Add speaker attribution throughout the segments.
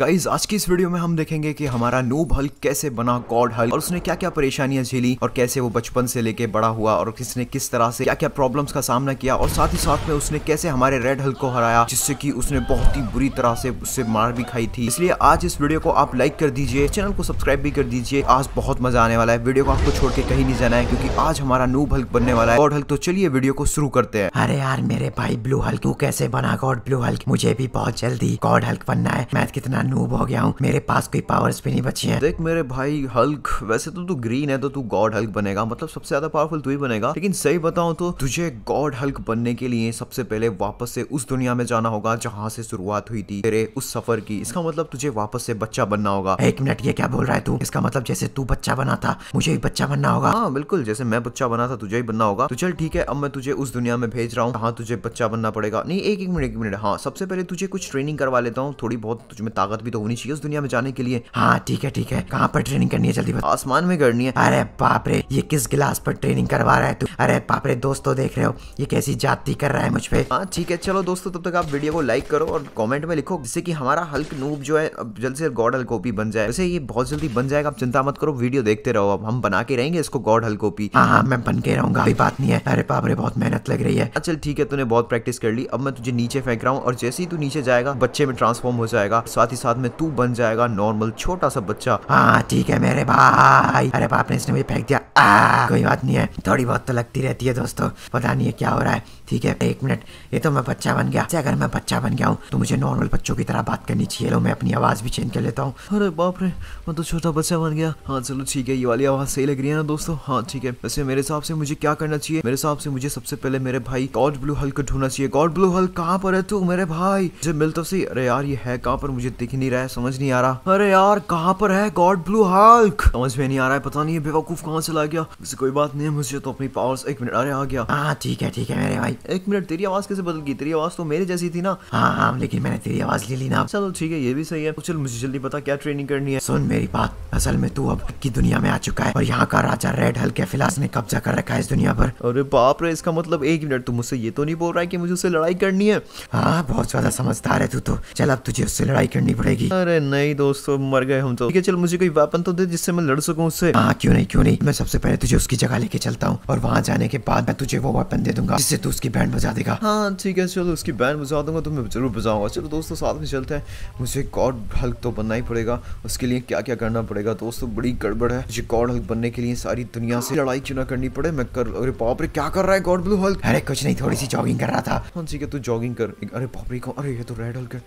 Speaker 1: Guys आज की इस वीडियो में हम देखेंगे कि हमारा नूब हल्क कैसे बना गॉड हल्क और उसने क्या क्या परेशानियाँ झेली और कैसे वो बचपन से लेके बड़ा हुआ और किसने किस तरह से क्या क्या प्रॉब्लम्स का सामना किया और साथ ही साथ में उसने कैसे हमारे रेड हल्क को हराया, जिससे कि उसने बहुत ही बुरी तरह से उससे मार भी खाई थी। इसलिए आज इस वीडियो को आप लाइक कर दीजिए चैनल को सब्सक्राइब भी कर दीजिए। आज बहुत मज़ा आने वाला है। वीडियो को आपको छोड़ के कहीं नहीं जाना है, क्योंकि आज हमारा नूब हल्क बनने वाला है। गॉड हल्क तो चलिए वीडियो को शुरू करते हैं।
Speaker 2: अरे यार, मेरे भाई ब्लू हल्क कैसे बना गॉड ब्लू हल्क मुझे भी बहुत जल्दी गॉड हल्क बनना है। मैथ कितना नूब हो गया हूँ। मेरे पास कोई पावर्स भी नहीं बची हैं।
Speaker 1: देख मेरे भाई हल्क वैसे तो तू ग्रीन है तो तू गॉड हल्क बनेगा। मतलब सबसे ज़्यादा पावरफुल तू ही बनेगा। लेकिन सही बताऊँ तो तुझे गॉड हल्क बनने के लिए सबसे पहले वापस से उस दुनिया में जाना होगा जहाँ से शुरुआत हुई थी तेरे उस सफ़र की। इसका मतलब तुझे वापस से बच्चा बनना होगा।
Speaker 2: एक मिनट ये क्या बोल रहा है तू? इसका मतलब जैसे तू बच्चा बना था मुझे भी बच्चा बनना होगा।
Speaker 1: हाँ बिल्कुल जैसे मैं बच्चा बना था तुझे ही बनना होगा। तो चल ठीक है अब मैं तुझे उस दुनिया में भेज रहा हूँ हाँ तुझे बच्चा बनना पड़ेगा। नहीं एक एक मिनट एक मिनट। हाँ सबसे पहले तुझे कुछ ट्रेनिंग करवा लेता हूँ थोड़ी बहुत तुझ में ताकत भी तो होनी चाहिए उस दुनिया में जाने के लिए।
Speaker 2: हाँ ठीक है ठीक है। कहाँ पर ट्रेनिंग करनी है जल्दी
Speaker 1: आसमान में करनी है।
Speaker 2: अरे बाप रे, ये किस गिलास पर ट्रेनिंग करवा रहा है तू? अरे बाप रे, दोस्तों देख रहे हो, ये कैसी जाति कर रहा है मुझ पे।
Speaker 1: हाँ ठीक है, चलो दोस्तों, तब तक आप वीडियो को लाइक करो और कमेंट में लिखो जिससे कि हमारा हल्क नूब जो है जल्द से गॉड हल्क कॉपी बन जाए। वैसे ये बहुत जल्दी बन जाएगा, आप चिंता मत करो वीडियो देखते रहो अब। हम बना के रहेंगे इसको गॉड हल्क कॉपी
Speaker 2: हाँ हाँ मैं बन के रहूँगा, कोई बात नहीं है। अरे बाप रे, बहुत मेहनत लग रही है।
Speaker 1: चल ठीक है, तूने बहुत प्रैक्टिस कर ली। अब मैं तुझे नीचे फेंक रहा हूँ और जैसे ही तू नीचे जाएगा, बच्चे में ट्रांसफॉर्म हो जाएगा। साथ ही साथ में तू बन जाएगा नॉर्मल छोटा सा बच्चा।
Speaker 2: हाँ ठीक है मेरे भाई। अरे बाप ने इसने मुझे फेंक दिया। आ, कोई बात नहीं है। थोड़ी बहुत तो लगती रहती है दोस्तों। पता नहीं है क्या हो रहा है। ठीक है एक मिनट। ये तो मैं बच्चा बन गया। अगर मैं बच्चा बन गया हूँ तो मुझे नॉर्मल बच्चों की तरह बात करनी चाहिए। लो मैं अपनी आवाज़ भी चेंज कर लेता हूँ।
Speaker 1: अरे बाप रे मैं तो छोटा बच्चा बन गया। हाँ चलो ठीक है ये वाली आवाज़ सही लग रही है ना दोस्तों? हाँ ठीक है। वैसे मेरे हिसाब से मुझे क्या करना चाहिए? मेरे हिसाब से मुझे सबसे पहले मेरे भाई गॉड ब्लू हल्क ढूंढना चाहिए। गॉड ब्लू हल्क कहाँ पर है तू मेरे भाई? मुझे मिल तो सही। अरे यार ये है कहाँ पर? मुझे नहीं रहा है समझ नहीं आ रहा। अरे यार कहाँ पर है गॉड ब्लू हल्क समझ में नहीं आ रहा है पता नहीं है बेवकूफ़ कहाँ से ला गया। वैसे कोई बात नहीं है मुझे तो अपनी पावर्स एक मिनट अरे आ गया।
Speaker 2: हाँ ठीक है ठीक है मेरे भाई।
Speaker 1: एक मिनट तेरी आवाज़ कैसे बदल गई? तेरी आवाज़ तो मेरे जैसी थी ना।
Speaker 2: हाँ हाँ लेकिन मैंने तेरी आवाज़ ले ली ना।
Speaker 1: चलो ठीक है ये भी सही है। चल मुझे जल्दी पता क्या ट्रेनिंग करनी है?
Speaker 2: सुन मेरी बात असल में तू अब की दुनिया में आ चुका है और यहाँ का राजा रेड हल्क फिलास ने कब्जा कर रखा है इस दुनिया पर।
Speaker 1: अरे बाप रे इसका मतलब एक मिनट तू मुझसे ये तो नहीं बोल रहा है कि मुझे उससे लड़ाई करनी है?
Speaker 2: हाँ बहुत ज़्यादा समझदार है तू तो। चल अब तुझे उससे लड़ाई करनी पड़ेगी।
Speaker 1: अरे नहीं दोस्तों मर गए हम तो। ठीक है चल मुझे कोई वेपन तो दे जिससे मैं लड़ सकूँ उससे।
Speaker 2: हाँ क्यों नहीं क्यों नहीं। मैं सबसे पहले तुझे उसकी जगह लेके चलता हूँ और वहाँ जाने के बाद मैं तुझे वो वेपन दे दूँगा जिससे तू उसकी बैंड बजा देगा।
Speaker 1: हाँ ठीक है चलो उसकी बैंड बजा दूँगा तो मैं ज़रूर बजाऊँगा। चलो दोस्तों साथ में चलते हैं। मुझे गॉड हल्क तो बनना ही पड़ेगा। उसके लिए क्या क्या करना पड़ेगा दोस्तों? बड़ी गड़बड़ है। मुझे गॉड हल्क बनने के लिए सारी दुनिया से लड़ाई क्यों ना करनी पड़े? मैं कर अरे बाप रे क्या कर रहा है गॉड ब्लू हल्क
Speaker 2: अरे कुछ नहीं थोड़ी सी जॉगिंग कर रहा था।
Speaker 1: हाँ ठीक है तू जॉगिंग कर। अरे बाप रे अरे ये तो रेड हल्क है।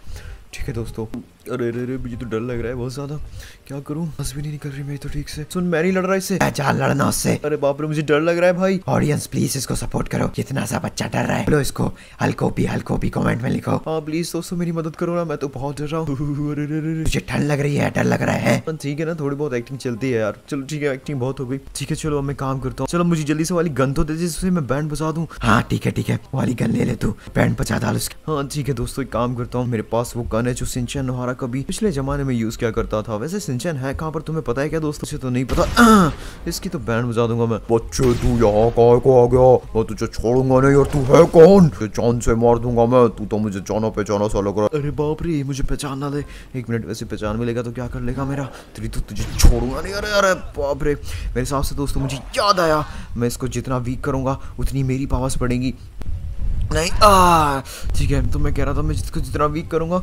Speaker 1: ठीक है दोस्तों। अरे अरे अरे मुझे तो डर लग रहा है बहुत ज़्यादा। क्या करूँ? बस भी नहीं निकल रही मेरी तो ठीक से। सुन मैं नहीं लड़ रहा इससे।
Speaker 2: जा लड़ना उससे।
Speaker 1: अरे बाप रे मुझे डर लग रहा है भाई।
Speaker 2: ऑडियंस प्लीज़ इसको सपोर्ट करो। कितना सा बच्चा डर रहा है बोलो इसको। हल्कोपी हल्कोपी कमेंट में लिखो।
Speaker 1: हाँ प्लीज़ दोस्तों मेरी मदद करो ना मैं तो बहुत डर रहा हूँ।
Speaker 2: मुझे ठंड लग रही है डर लग रहा है।
Speaker 1: ठीक है ना थोड़ी बहुत एक्टिंग चलती है यार। चलो ठीक है एक्टिंग बहुत हो गई। ठीक है चलो अब मैं काम करता हूँ। चलो मुझे जल्दी से वाली गन तो दे जिससे मैं बैंड बजा दूँ।
Speaker 2: हाँ ठीक है ठीक है। वाली गन ले ले तू। बैंड बजा डाल उसकी।
Speaker 1: हाँ ठीक है दोस्तों एक काम करता हूँ। मेरे पास वो गन है जो सिंचन हमारा कभी पिछले जमाने में यूज़ किया करता था। वैसे सिंचन है, कहाँ पर तुम्हें पता है क्या दोस्तों? से तो नहीं पता। इसकी तो बैंड बजा दूँगा मैं। बच्चे, तू यहाँ कहाँ को आ गया? मैं तुझे छोड़ूँगा नहीं और तू है कौन? जान से मार दूँगा मैं। तू तो मुझे जाना पहचाना सा लग रहा अरे बाप रे, मुझे पहचान ना दे एक मिनट, वैसे पहचान मिलेगा तो क्या कर लेगा मेरा? तेरी तो तुझे छोड़ूँगा नहीं। अरे अरे बाप रे। मेरे हिसाब से दोस्तों, मुझे याद आया। मैं इसको जितना वीक करूँगा, उतनी मेरी पावर्स पड़ेंगी नहीं। आ, ठीक है तो मैं कह रहा था, मैं जिसको जितना वीक करूँगा,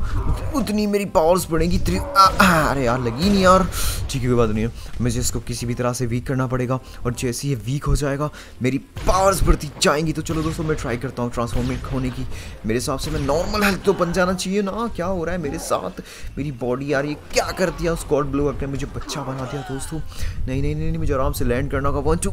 Speaker 1: उतनी मेरी पावर्स बढ़ेंगी। इतनी अरे यार, लगी नहीं यार। ठीक है, कोई बात नहीं है। मुझे इसको किसी भी तरह से वीक करना पड़ेगा, और जैसे ये वीक हो जाएगा, मेरी पावर्स बढ़ती जाएँगी। तो चलो दोस्तों, मैं ट्राई करता हूँ ट्रांसफॉर्मेट होने की। मेरे हिसाब से मैं नॉर्मल हेल्थ तो बन जाना चाहिए ना। क्या हो रहा है मेरे साथ? मेरी बॉडी यार, ये क्या कर दिया? गॉड ब्लू ने मुझे बच्चा बना दिया दोस्तों। नहीं नहीं नहीं मुझे आराम से लैंड करना होगा। वन टू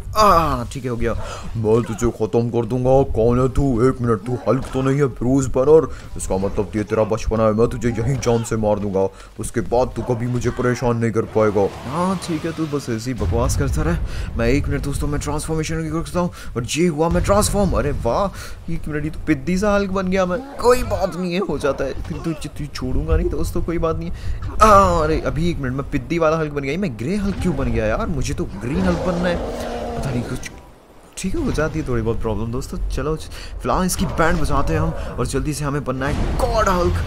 Speaker 1: ठीक है, हो गया। मैं तुझे ख़त्म कर दूँगा। कौन है तू? एक मिनट। तू हल्क तो नहीं है ब्रूज बनर इसका मतलब ये तेरा बचपना है। मैं तुझे यहीं जान से मार दूँगा। उसके बाद तू कभी मुझे परेशान नहीं कर पाएगा। हाँ ठीक है, तू बस ऐसी बकवास करता रहे। मैं एक मिनट दोस्तों, मैं ट्रांसफॉर्मेशन की करता हूँ, और ये हुआ मैं ट्रांसफॉर्म अरे वाह, एक मिनट तो पिद्दी सा हल्क बन गया मैं। कोई बात नहीं है हो जाता है। फिर तो तू छोड़ूँगा नहीं दोस्तों, कोई बात नहीं। है अरे, अभी एक मिनट, मैं पिद्दी वाला हल्क बन गया। मैं ग्रे हल्क क्यों बन गया यार? मुझे तो ग्रीन हल्क बनना है। पता नहीं कुछ ठीक है हो जाती है थोड़ी बहुत प्रॉब्लम दोस्तों। चलो फ़िलहाल इसकी बैंड बजाते हैं हम और जल्दी से हमें बनना है गॉड हल्क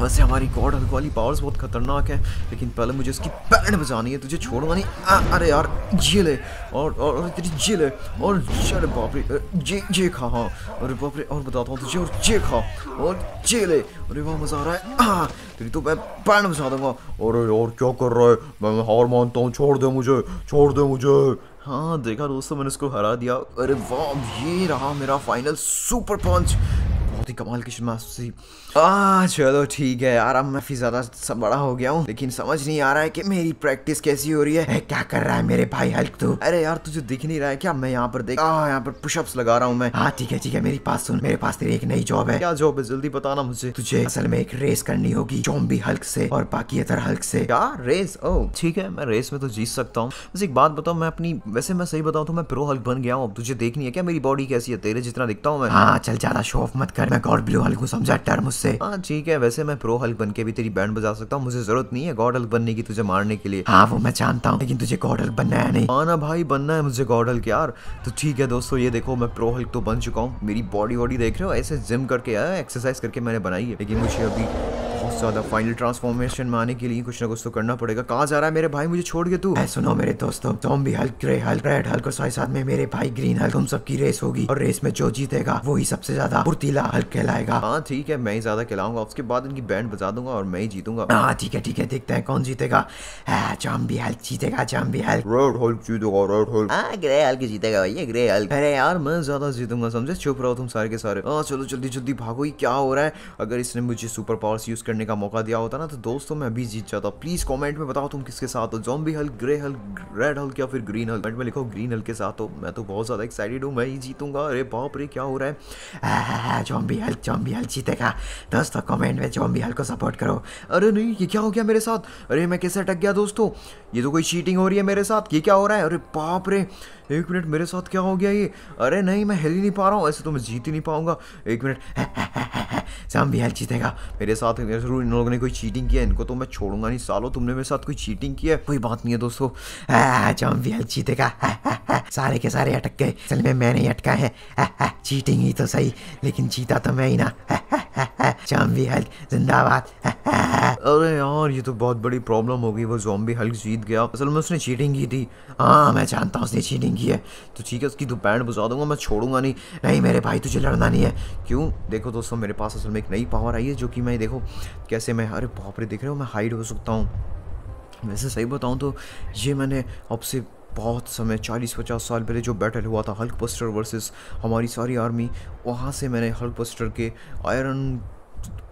Speaker 1: वैसे हमारी गॉड हल्क वाली पावर्स बहुत खतरनाक है लेकिन पहले मुझे इसकी बैंड बजानी है तुझे छोड़ूँगा नहीं अरे यार ये ले और और, तेरी ये ले और अरे बाप रे ये ये खा हाँ। अरे बाप रे और बताता हूँ तुझे और ये खा और ये ले। अरे वाह मज़ा आ रहा है। आ, तेरी तो मैं बैंड बजा दूँगा। अरे यार क्या कर रहा है? मैं हार मानता हूँ छोड़ दे मुझे छोड़ दे मुझे। हाँ देखा दोस्तों, मैंने उसको हरा दिया। अरे वाह, ये रहा मेरा फाइनल सुपर पंच कमाल की शुरुआत आ चलो ठीक है यार अब मैं काफ़ी ज़्यादा सब बड़ा हो गया हूँ लेकिन समझ नहीं आ रहा है कि मेरी प्रैक्टिस कैसी हो रही है।
Speaker 2: ए, क्या कर रहा है मेरे भाई हल्क तू?
Speaker 1: अरे यार तुझे दिख नहीं रहा है क्या? मैं यहाँ पर देख यहाँ पर पुशअप्स लगा रहा हूँ मैं।
Speaker 2: हाँ ठीक है ठीक है मेरी पास सुन मेरे पास तेरी एक नई जॉब है।
Speaker 1: क्या जॉब है? जल्दी बताना मुझे।
Speaker 2: तुझे असल में एक रेस करनी होगी जॉम्बी हल्क से और बाकी अदर हल्क से।
Speaker 1: क्या? रेस? ओ ठीक है मैं रेस में तो जीत सकता हूँ। बस एक बात बताओ मैं अपनी वैसे मैं सही बताऊँ तो मैं प्रो हल्क बन गया हूँ। तुझे देखनी है क्या मेरी बॉडी कैसी है? तेरे जितना दिखता हूँ मैं।
Speaker 2: हाँ चल ज़्यादा शो ऑफ़ मत कर। मैं गॉड ब्लू हल्क को समझा टर्म मुझसे।
Speaker 1: हाँ ठीक है वैसे मैं प्रो हल्क बन के भी तेरी बैंड बजा सकता हूँ मुझे ज़रूरत नहीं है गॉड हल्क बनने की तुझे मारने के लिए।
Speaker 2: हाँ वो मैं जानता हूँ लेकिन तुझे गॉड हल्क बनना है नहीं?
Speaker 1: हाँ ना भाई बनना है मुझे गॉड हल्क यार। तो ठीक है दोस्तों ये देखो मैं प्रो हल्क तो बन चुका हूँ। मेरी बॉडी वॉडी देख रहे हो ऐसे जिम करके आया एक्सरसाइज करके मैंने बनाई है। लेकिन मुझे अभी ज़्यादा फाइनल ट्रांसफॉर्मेशन में आने के लिए कुछ ना कुछ तो करना पड़ेगा। कहाँ जा रहा है मेरे भाई? मुझे छोड़ के तू।
Speaker 2: सुनो मेरे दोस्तों zombie Hulk grey Hulk red Hulk और साथ साथ में मेरे भाई ग्रीन हल्क तुम सबकी रेस होगी और रेस में जो जीतेगा वो ही सबसे ज़्यादा फुर्तीला हल्क कहलाएगा।
Speaker 1: हाँ ठीक है मैं ही ज़्यादा खिलाऊँगा उसके बाद इनकी बैंड बजा दूँगा और मैं ही जीतूँगा।
Speaker 2: हाँ ठीक है ठीक है देखते हैं कौन जीतेगा। जॉम्बी हल्क जीतेगा जॉम्बी हल्क
Speaker 1: रेड हल्क जीतेगा रेड हल्क
Speaker 2: हाँ ग्रे हल्क जीतेगा भैया ग्रे हल्क
Speaker 1: अरे यार मैं ज़्यादा जीतूँगा समझे? चुप रहो तुम सारे के सारे। हाँ चलो जल्दी जल्दी भागो। ये क्या हो रहा है? अगर इसने मुझे सुपर पावर्स यूज़ करने का मौका दिया होता ना तो दोस्तों मैं अभी जीत जाता। प्लीज़ कमेंट में बताओ तुम किसके साथ हो। Zombie Hulk grey Hulk red Hulk या फिर ग्रीन हल्क में लिखो ग्रीन हल्क के साथ हो। मैं तो बहुत ज़्यादा एक्साइटेड हूँ, मैं ही जीतूँगा। अरे बाप रे, क्या हो रहा है?
Speaker 2: जॉम्बी हल्क जॉम्बी हल्क जीतेगा। दोस्तों कमेंट में जॉम्बी हल्क को सपोर्ट करो।
Speaker 1: अरे नहीं, ये क्या हो गया मेरे साथ? अरे मैं कैसे अटक गया दोस्तों? ये तो कोई चीटिंग हो रही है मेरे साथ। ये क्या हो रहा है? अरे बाप रे, एक मिनट मेरे साथ क्या हो गया ये? अरे नहीं, मैं हिल ही नहीं पा रहा हूँ। ऐसे तो मैं जीत ही नहीं पाऊँगा। एक मिनट
Speaker 2: जॉम्बी हल्क जीतेगा।
Speaker 1: मेरे साथ ज़रूर इन लोगों ने कोई चीटिंग किया, इनको तो मैं छोड़ूँगा नहीं। सालों, तुमने मेरे साथ कोई चीटिंग किया? है कोई बात नहीं है दोस्तों।
Speaker 2: जॉम्बी हल्क जीतेगा। सारे के सारे अटक गए। चल में मैंने अटका है। चीटिंग ही तो सही, लेकिन जीता तो मैं ही ना। जॉम्बी हल्क जिंदाबाद।
Speaker 1: अरे यार, ये तो बहुत बड़ी प्रॉब्लम हो गई। वो जॉम्बी हल्क जीत गया। असल में उसने चीटिंग की थी।
Speaker 2: हाँ मैं जानता हूँ उसने चीटिंग की है।
Speaker 1: तो ठीक है, उसकी तो बैंड बुझा दूँगा, मैं छोड़ूँगा नहीं।
Speaker 2: नहीं, मेरे भाई, तुझे लड़ना नहीं है।
Speaker 1: क्यों? देखो दोस्तों, मेरे पास असल में एक नई पावर आई है, जो कि मैं, देखो, कैसे मैं, अरे बाप रे, देख रहे हो, मैं हाइड हो सकता हूँ। वैसे सही बताऊँ तो ये मैंने अब से बहुत समय, चालीस, पचास साल पहले जो बैटल हुआ था हल्क बस्टर वर्सेस हमारी सारी आर्मी वहाँ से मैंने हल्क बस्टर के आयरन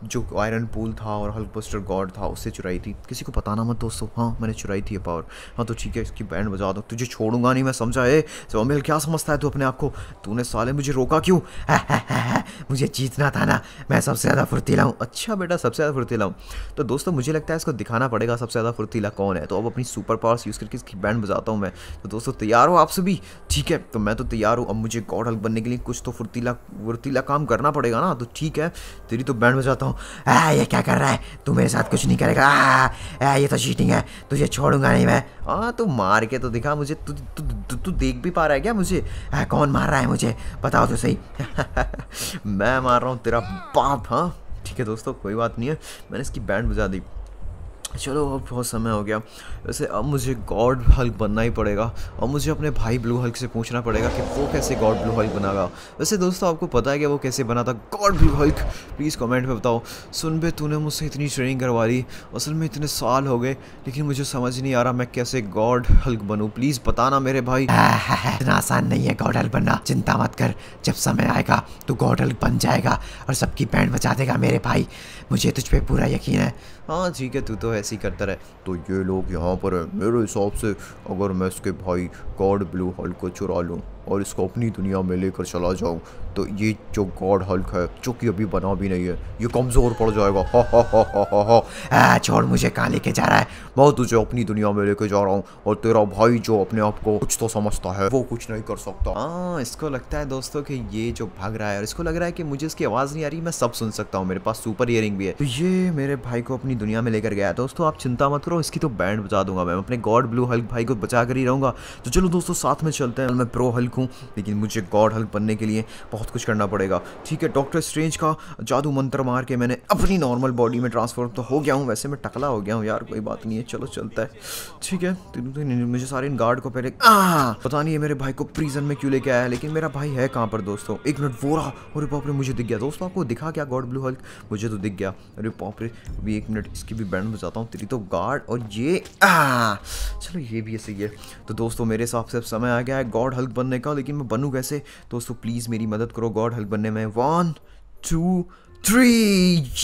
Speaker 1: जो आयरन पूल था और हल्क बस्टर गॉड था, उससे चुराई थी। किसी को बताना मत दोस्तों। हाँ मैंने चुराई थी ये पावर हाँ तो ठीक है, इसकी बैंड बजा दो। तुझे छोड़ूँगा नहीं मैं, समझा है सोमिल क्या समझता है तू अपने आप को? तूने साले मुझे रोका क्यों?
Speaker 2: मुझे जीतना था ना। मैं सबसे ज़्यादा फुर्तीला हूँ।
Speaker 1: अच्छा बेटा, सबसे ज़्यादा फुर्तीला हूँ। तो दोस्तों, मुझे लगता है इसको दिखाना पड़ेगा सबसे ज़्यादा फुर्तीला कौन है। तो अब अपनी सुपर पावर्स यूज़ करके इसकी बैंड बजाता हूँ मैं। तो दोस्तों, तैयार हो आप सभी? ठीक है तो मैं तो तैयार हूँ। अब मुझे गॉड हल्क बनने के लिए कुछ तो फुर्तीला फुर्तीला काम करना पड़ेगा ना। तो ठीक है, तेरी तो बैंड बजाता हूँ।
Speaker 2: ये क्या कर रहा है? तू मेरे साथ कुछ नहीं करेगा। आ, आ, ये तो चीटिंग है। तुझे छोड़ूँगा नहीं मैं।
Speaker 1: हाँ तू मार के तो दिखा मुझे। तू तू तू, तू देख भी पा रहा है क्या मुझे?
Speaker 2: आ, कौन मार रहा है मुझे? बताओ तो सही।
Speaker 1: मैं मार रहा हूँ तेरा बाप हाँ? ठीक है दोस्तों कोई बात नहीं है। मैंने इसकी बैंड बजा दी। चलो अब बहुत समय हो गया। वैसे अब मुझे गॉड हल्क बनना ही पड़ेगा। और मुझे अपने भाई ब्लू हल्क से पूछना पड़ेगा कि वो कैसे गॉड ब्लू हल्क बनागा। वैसे दोस्तों आपको पता है कि वो कैसे बना था god blue Hulk please comment में बताओ। सुन बे तूने मुझसे इतनी ट्रेनिंग करवा ली असल में इतने साल हो गए लेकिन मुझे समझ नहीं आ रहा मैं कैसे गॉड हल्क बनूँ। प्लीज़ बताना मेरे भाई।
Speaker 2: इतना आसान नहीं है गॉड हल्क बनना। चिंता मत कर। जब समय आएगा तो गॉड हल्क बन जाएगा और सबकी बैंड बचा देगा मेरे भाई। मुझे तुझ पर पूरा यकीन है।
Speaker 1: हाँ ठीक है तू तो ऐसे ही करता रहे। तो ये लोग यहाँ पर है मेरे हिसाब से अगर मैं इसके भाई गॉड ब्लू हॉल को चुरा लूँ। और इसको अपनी दुनिया में लेकर चला जाऊँ तो ये जो गॉड हल्क है, जो कि अभी बना भी नहीं है, ये कमज़ोर पड़ जाएगा। हा हा हा हा हा
Speaker 2: छोड़ मुझे कहाँ लेके जा रहा है?
Speaker 1: मैं तुझे अपनी दुनिया में लेके जा रहा हूँ, और तेरा भाई जो अपने आप को कुछ तो समझता है, वो कुछ नहीं कर सकता। हाँ इसको लगता है दोस्तों कि ये जो भाग रहा है, और इसको लग रहा है कि मुझे इसकी आवाज़ नहीं आ रही, मैं सब सुन सकता हूँ, मेरे पास सुपर इयरिंग भी है। तो ये मेरे भाई को अपनी दुनिया में लेकर गया दोस्तों, आप चिंता मत करो, इसकी तो बैंड बजा दूँगा मैं। अपने गॉड ब्लू हल्क भाई को बचा कर ही रहूँगा। तो चलो दोस्तों, साथ में चलते हैं। मैं प्रो हल्क हूँ लेकिन मुझे गॉड हल्क बनने के लिए बहुत कुछ करना पड़ेगा। ठीक है डॉक्टर स्ट्रेंज का जादू मंत्र मार के मैंने अपनी नॉर्मल बॉडी में ट्रांसफॉर्म तो हो गया हूँ वैसे मैं टकला हो गया हूँ यार कोई बात नहीं है चलो चलता है। ठीक है मुझे सारे इन गार्ड को पहले पता नहीं है मेरे भाई को प्रीजन में क्यों लेके आया है, लेकिन मेरा भाई है कहाँ पर दोस्तों? एक मिनट वो रहा अरे बाप मुझे दिख गया। दोस्तों आपको दिखा क्या गॉड ब्लू हल्क? मुझे तो दिख गया। अरे बाप रे अभी एक मिनट इसकी भी बैंड बजाता हूँ तेरी तो गार्ड और ये चलो ये भी ऐसे ही है। तो दोस्तों मेरे हिसाब से समय आ गया है गॉड हल्क बनने का लेकिन मैं बनूँ कैसे? दोस्तों प्लीज़ मेरी मदद करो, गॉड हल्क बनने में। वन, टू, थ्री,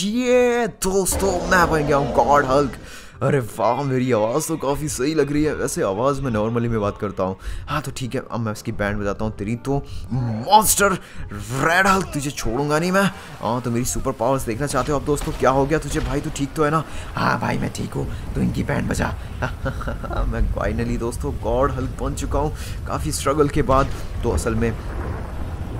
Speaker 1: ये, दोस्तों, मैं बन गया हूँ, गॉड हल्क अरे वाह, मेरी आवाज़ तो काफ़ी सही लग रही है। वैसे आवाज़ में नॉर्मली में बात करता हूँ। हाँ तो ठीक है, अब मैं उसकी बैंड बजाता हूँ। तेरी तो मॉन्स्टर रेड हल्क तुझे छोड़ूँगा नहीं मैं। हाँ तो मेरी सुपर पावर्स देखना चाहते हो अब दोस्तों? क्या हो गया तुझे? भाई तो ठीक तो है ना?
Speaker 2: हाँ भाई, मैं ठीक हूँ। तू इनकी बैंड बजा।
Speaker 1: मैं फाइनली दोस्तों गॉड हल्क बन चुका हूँ। काफ़ी स्ट्रगल के बाद तो असल में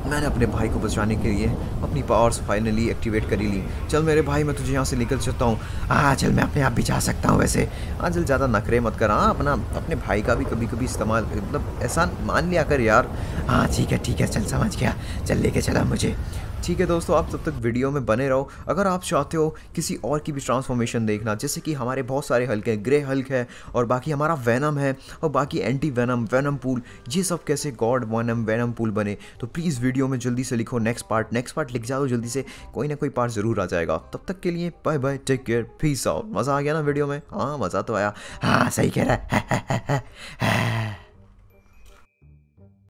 Speaker 1: मैंने अपने भाई को बचाने के लिए अपनी पावर्स फाइनली एक्टिवेट करी ली। चल मेरे भाई, मैं तुझे यहाँ से निकल सकता हूँ।
Speaker 2: हाँ चल, मैं अपने आप भी जा सकता हूँ वैसे।
Speaker 1: हाँ चल, ज़्यादा नखरे मत कर। हाँ अपना, अपने भाई का भी कभी कभी इस्तेमाल मतलब ऐसा मान लिया कर यार।
Speaker 2: हाँ ठीक है ठीक है, चल, समझ गया। चल, लेके चला मुझे।
Speaker 1: ठीक है दोस्तों, आप तब तक वीडियो में बने रहो। अगर आप चाहते हो किसी और की भी ट्रांसफॉर्मेशन देखना, जैसे कि हमारे बहुत सारे हल्क हैं ग्रे हल्क है, और बाकी हमारा वैनम है, और बाकी एंटी वैनम वैनम पूल ये सब कैसे गॉड वैनम वैनम पूल बने तो प्लीज़ वीडियो में जल्दी से लिखो नेक्स्ट पार्ट नेक्स्ट पार्ट लिख जाओ, जल्दी से कोई ना कोई पार्ट ज़रूर आ जाएगा। तब तक के लिए bye bye take care peace out मज़ा आ गया ना वीडियो में? हाँ मज़ा तो आया।
Speaker 2: हाँ सही कह रहा है।